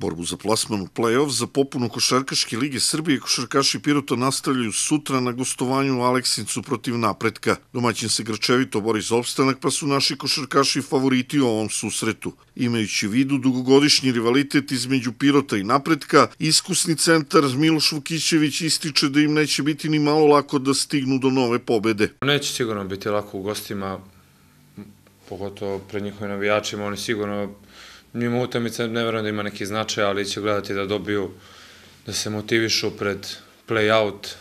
Borbu za plasman u play-off za popunu Košarkaške lige Srbije košarkaši Pirota nastavljaju sutra na gostovanju u Aleksincu protiv napretka. Domaćin se grčevito bori za opstanak, pa su naši košarkaši favoriti u ovom susretu. Imajući vidu dugogodišnji rivalitet između Pirota i napretka, iskusni centar Miloš Vukićević ističe da im neće biti ni malo lako da stignu do nove pobede. Neće sigurno biti lako u gostima, pogotovo pred njihovim navijačima, oni sigurno njima utamica ne verujem da ima neki značaj, ali će gledati da dobiju, da se motivišu pred play-out.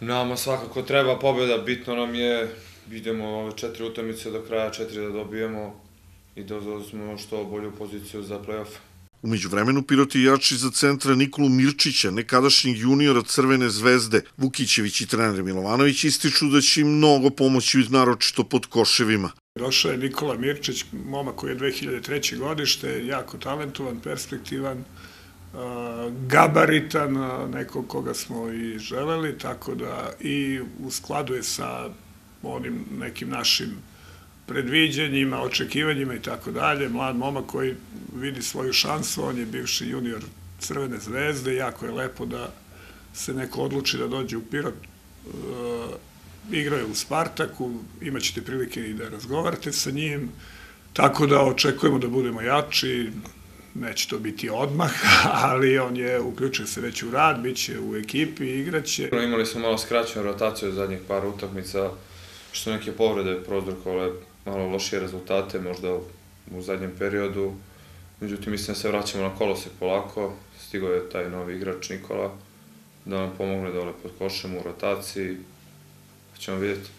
Nama svakako treba pobjeda, bitno nam je, idemo ove četiri utamice do kraja, četiri da dobijemo i da uzmemo što bolju poziciju za play-off. Umeđu vremenu Pirot jači za centra Nikolu Mirčića, nekadašnjeg juniora Crvene zvezde. Vukićević i trener Milovanović ističu da će im mnogo pomoći naročito pod koševima. Došao je Nikola Mirčić, momak koji je 2003. godište, jako talentovan, perspektivan, gabaritan, neko koga smo i želeli, tako da i u skladu je sa onim nekim našim predviđanjima, očekivanjima i tako dalje. Mlad momak koji vidi svoju šansu, on je bivši junior Crvene zvezde, jako je lepo da se neko odluči da dođe u Pirot igrao je u Spartaku, imaćete prilike i da razgovarate sa njim, tako da očekujemo da budemo jači, neće to biti odmah, ali on je uključio se već u rad, bit će u ekipi, igraće. Imali smo malo skraćenu rotaciju zadnjih par utakmica, što neke povrede prozrokovale malo lošije rezultate, možda u zadnjem periodu. Međutim, mislim da se vraćamo na kolosek polako, stigo je taj novi igrač Nikola, da nam pomogne dole pod košem u rotaciji, ćemo vidjeti.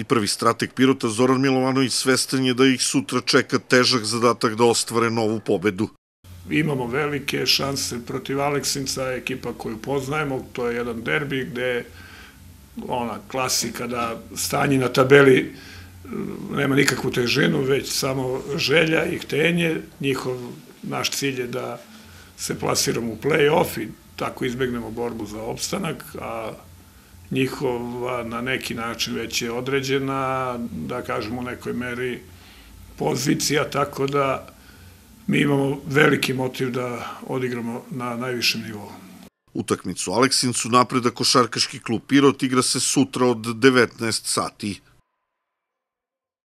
I prvi strateg Pirota Zoran Milovanović svestan je da ih sutra čeka težak zadatak da ostvare novu pobedu. Imamo velike šanse protiv Aleksinca, ekipa koju poznajemo, to je jedan derbi gde ona klasika da stanje na tabeli e, nema nikakvu težinu, već samo želja i htenje. Njihov, naš cilj je da se plasiramo u play-off i tako izbegnemo borbu za opstanak, a njihova na neki način već je određena, da kažemo u nekoj meri pozicija, tako da mi imamo veliki motiv da odigramo na najvišem nivou. Utakmicu Aleksincu napreda košarkaški klub Pirot igra se sutra od 19 sati.